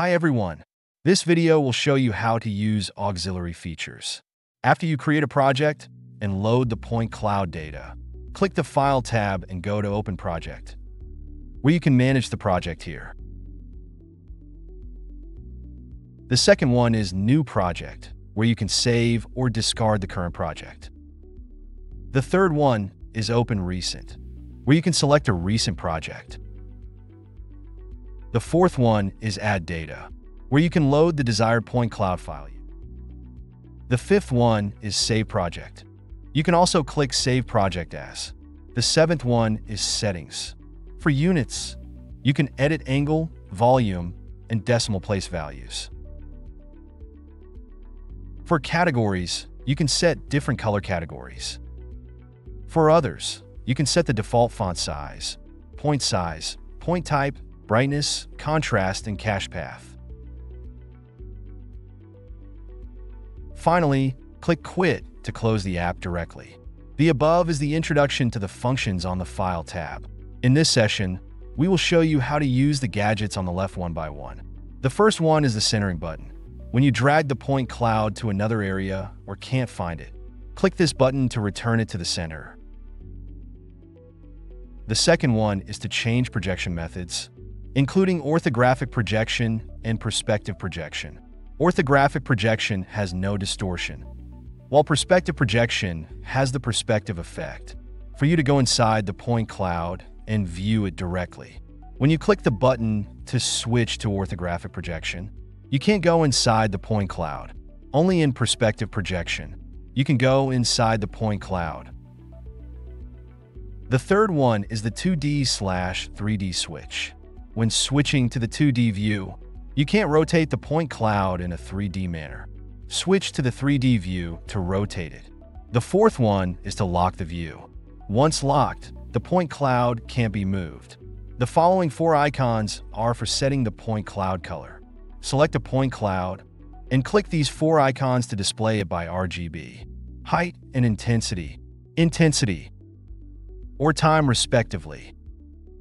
Hi everyone. This video will show you how to use auxiliary features. After you create a project and load the point cloud data, click the File tab and go to Open Project, where you can manage the project here. The second one is New Project, where you can save or discard the current project. The third one is Open Recent, where you can select a recent project. The fourth one is Add Data, where you can load the desired point cloud file. The fifth one is Save Project. You can also click Save Project As. The seventh one is Settings. For units, you can edit angle, volume, and decimal place values. For categories, you can set different color categories. For others, you can set the default font size, point size, point type, brightness, contrast, and cache path. Finally, click Quit to close the app directly. The above is the introduction to the functions on the File tab. In this session, we will show you how to use the gadgets on the left one by one. The first one is the centering button. When you drag the point cloud to another area or can't find it, click this button to return it to the center. The second one is to change projection methods including orthographic projection and perspective projection. Orthographic projection has no distortion, while perspective projection has the perspective effect for you to go inside the point cloud and view it directly. When you click the button to switch to orthographic projection, you can't go inside the point cloud. Only in perspective projection, you can go inside the point cloud. The third one is the 2D slash 3D switch. When switching to the 2D view, you can't rotate the point cloud in a 3D manner. Switch to the 3D view to rotate it. The fourth one is to lock the view. Once locked, the point cloud can't be moved. The following four icons are for setting the point cloud color. Select a point cloud and click these four icons to display it by RGB, height and intensity, intensity, or time respectively.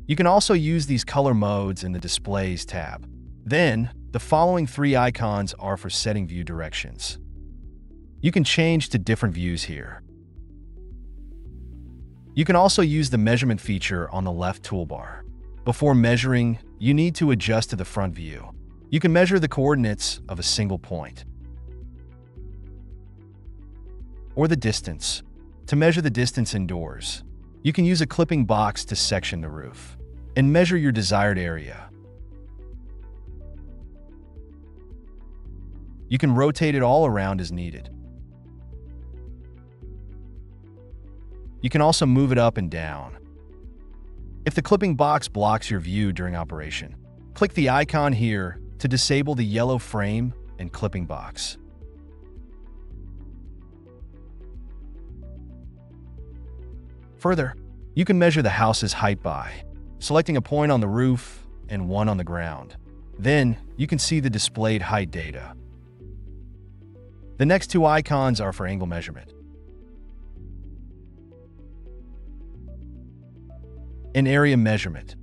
You can also use these color modes in the Displays tab. Then, the following three icons are for setting view directions. You can change to different views here. You can also use the measurement feature on the left toolbar. Before measuring, you need to adjust to the front view. You can measure the coordinates of a single point. Or the distance. To measure the distance indoors, you can use a clipping box to section the roof and measure your desired area. You can rotate it all around as needed. You can also move it up and down. If the clipping box blocks your view during operation, click the icon here to disable the yellow frame and clipping box. Further, you can measure the house's height by selecting a point on the roof and one on the ground. Then, you can see the displayed height data. The next two icons are for angle measurement. and area measurement.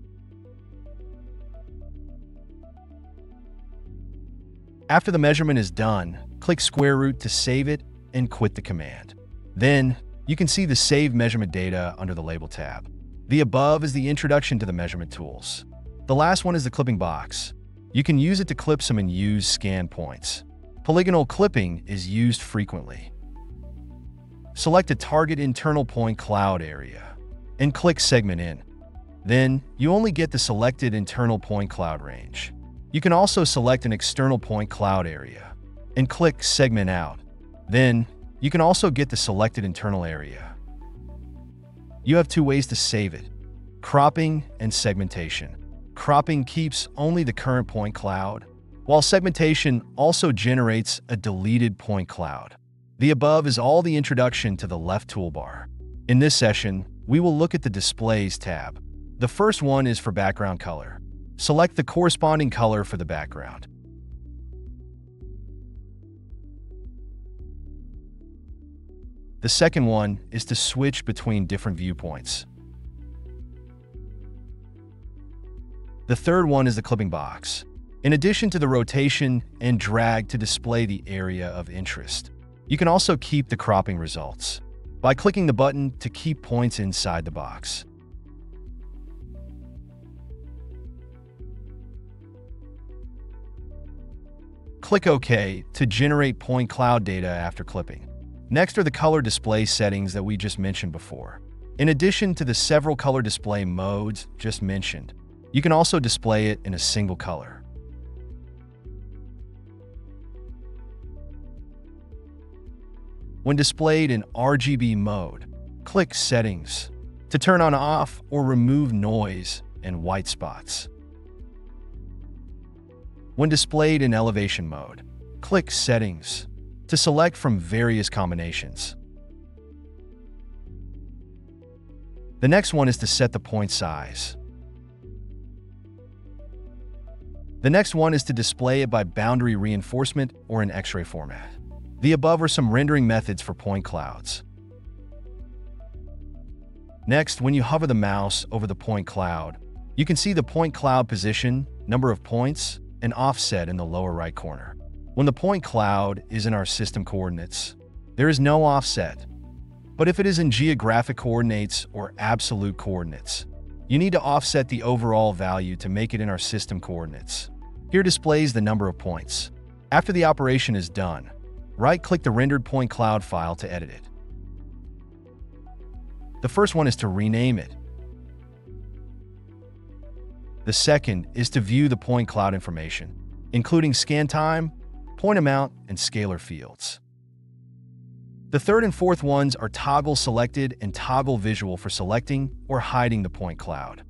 After the measurement is done, click square root to save it and quit the command. Then, you can see the Save Measurement Data under the Label tab. The above is the introduction to the measurement tools. The last one is the clipping box. You can use it to clip some unused scan points. Polygonal clipping is used frequently. Select a target internal point cloud area and click Segment In. Then, you only get the selected internal point cloud range. You can also select an external point cloud area and click Segment Out. Then, you can also get the selected internal area. You have two ways to save it cropping and segmentation. Cropping keeps only the current point cloud, while segmentation also generates a deleted point cloud. The above is all the introduction to the left toolbar. In this session, we will look at the Displays tab. The first one is for background color. Select the corresponding color for the background. The second one is to switch between different viewpoints. The third one is the clipping box. in addition to the rotation and drag to display the area of interest. You can also keep the cropping results by clicking the button to keep points inside the box. Click OK to generate point cloud data after clipping. Next are the color display settings that we just mentioned before. In addition to the several color display modes just mentioned, you can also display it in a single color. When displayed in RGB mode, click Settings to turn on off or remove noise and white spots. When displayed in elevation mode, click Settings to select from various combinations. The next one is to set the point size. The next one is to display it by boundary reinforcement or in X-ray format. The above are some rendering methods for point clouds. Next, when you hover the mouse over the point cloud, you can see the point cloud position, number of points, and offset in the lower right corner. When the point cloud is in our system coordinates, there is no offset. But if it is in geographic coordinates or absolute coordinates, you need to offset the overall value to make it in our system coordinates. Here displays the number of points. After the operation is done, right-click the rendered point cloud file to edit it. The first one is to rename it. The second is to view the point cloud information, including scan time, point amount, and scalar fields. The third and fourth ones are toggle selected and toggle visual for selecting or hiding the point cloud.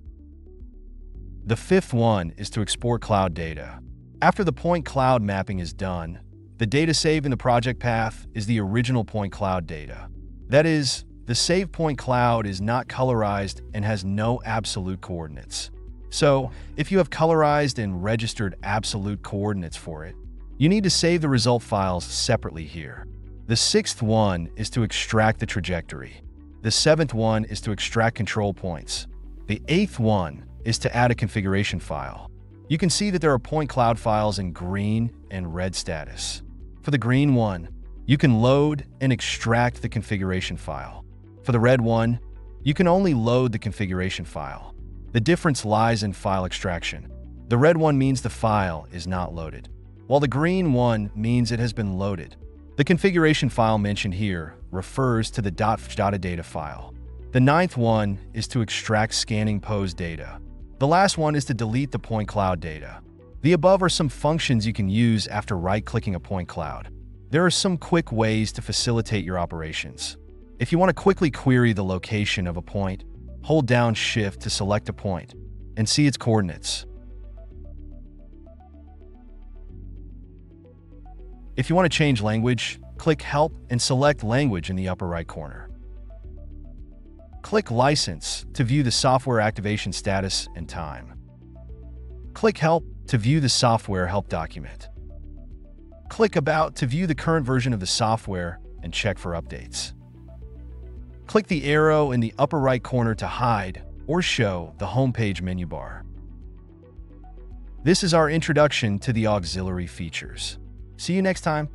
The fifth one is to export cloud data. After the point cloud mapping is done, the data saved in the project path is the original point cloud data. That is, the save point cloud is not colorized and has no absolute coordinates. So, if you have colorized and registered absolute coordinates for it, you need to save the result files separately here. The sixth one is to extract the trajectory. The seventh one is to extract control points. The eighth one is to add a configuration file. You can see that there are point cloud files in green and red status. For the green one, you can load and extract the configuration file. For the red one, you can only load the configuration file. The difference lies in file extraction. The red one means the file is not loaded, while the green one means it has been loaded. The configuration file mentioned here refers to the .data file. The ninth one is to extract scanning pose data. The last one is to delete the point cloud data. The above are some functions you can use after right-clicking a point cloud. There are some quick ways to facilitate your operations. If you want to quickly query the location of a point, hold down Shift to select a point and see its coordinates. If you want to change language, click Help and select Language in the upper right corner. Click License to view the software activation status and time. Click Help to view the software help document. Click About to view the current version of the software and check for updates. Click the arrow in the upper right corner to hide or show the homepage menu bar. This is our introduction to the auxiliary features. See you next time.